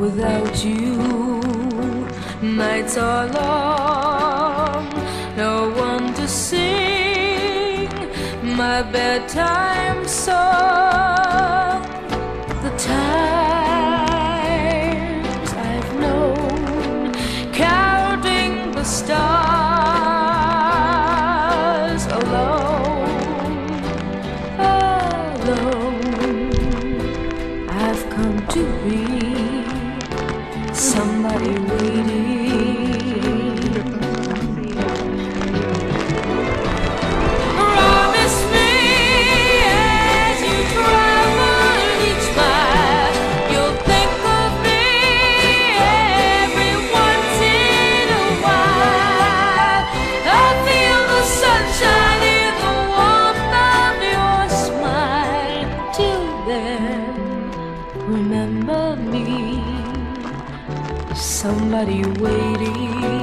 Without you, nights are long, no one to sing my bedtime song. The time. some somebody waiting.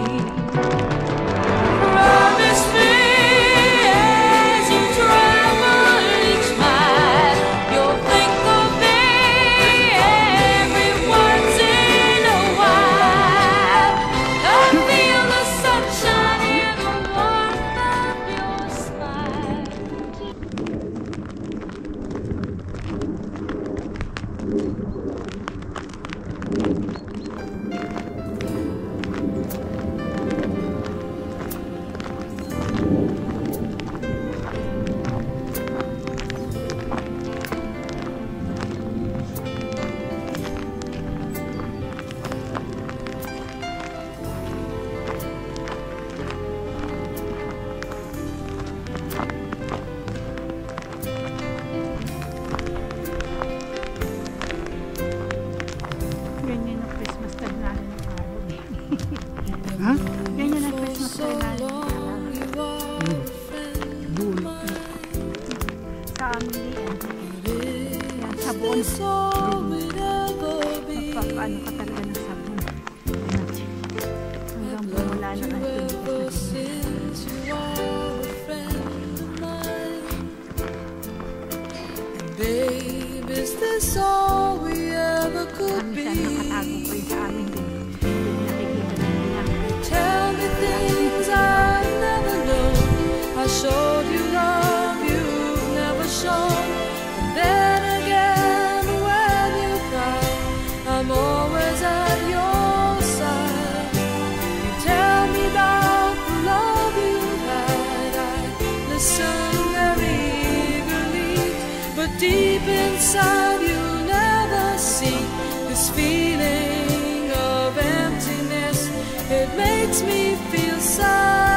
Side, you'll never see this feeling of emptiness. It makes me feel sad.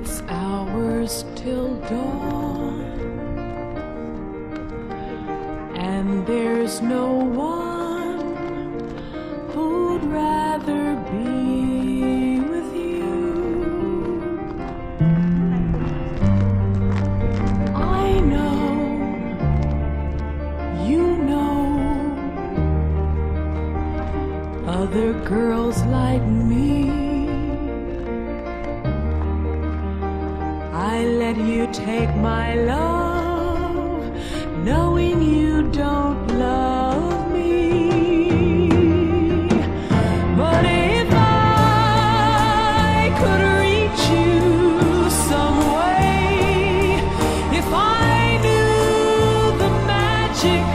It's hours till dawn, and there's no one who'd rather be with you. I know, you know, other girls like me. I let you take my love, knowing you don't love me. But if I could reach you some way, if I knew the magic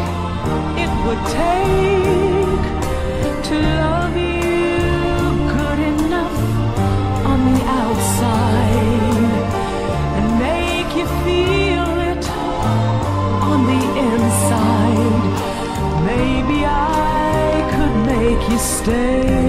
it would take. stay.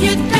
you down.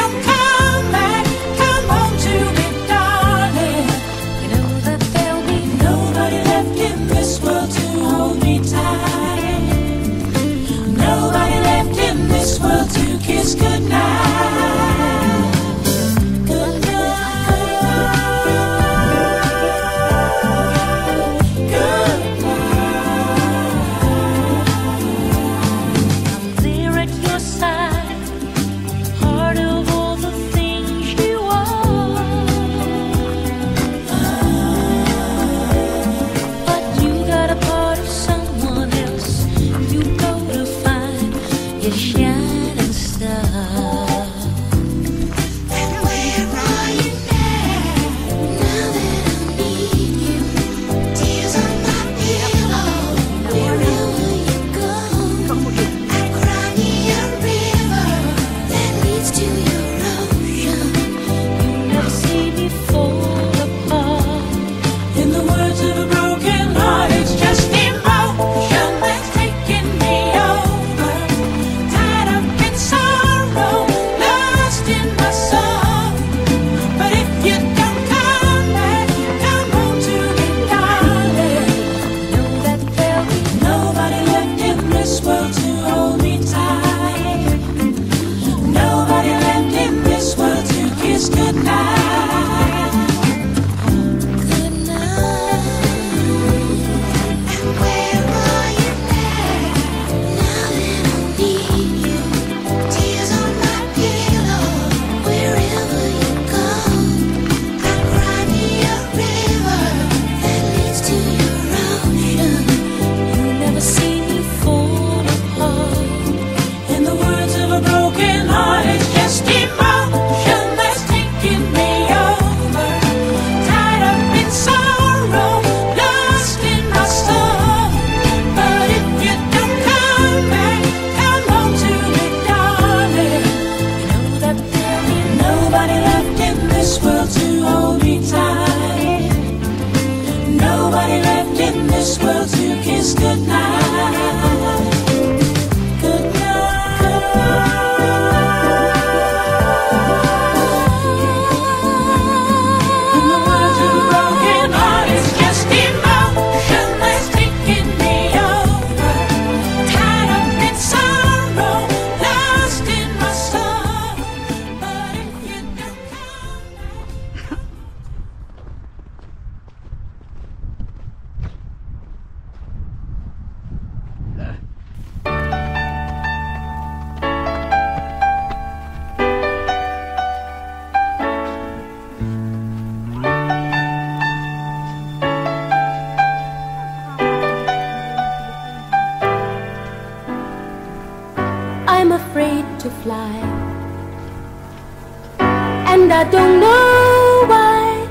I don't know why.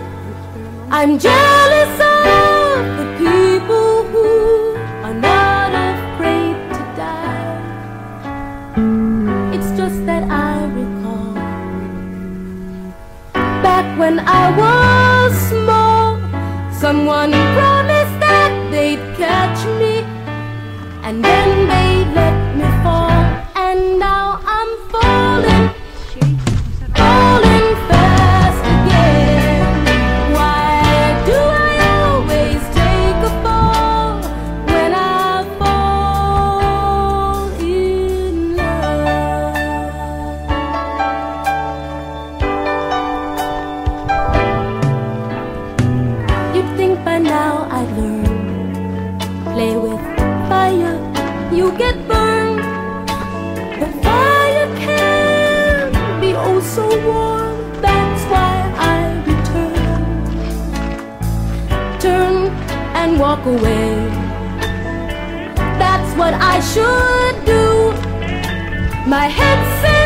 I'm jealous of the people who are not afraid to die. It's just that I recall Back when I was small Someone promised that they'd catch me And then walk away. That's what I should do. My head says.